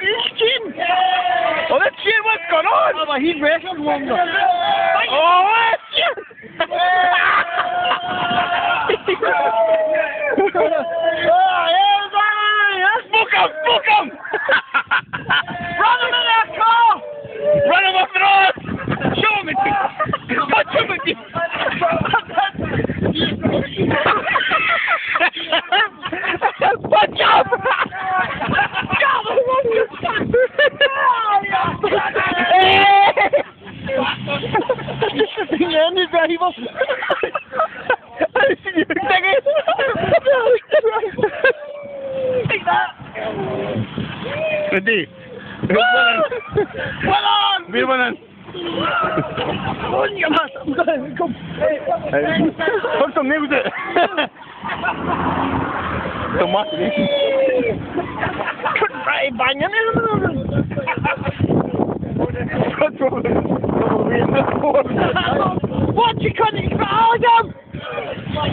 It's chin! Oh, that's chin, what's going on? Oh, but he wrestled one. Oh, that's chin! Oh, Ja, nu driver. Take that! Ready? Well on! Weer maar aan. Run, you must! Kom. Kom zo, neem het. Tomaat. Couldn't right bang him.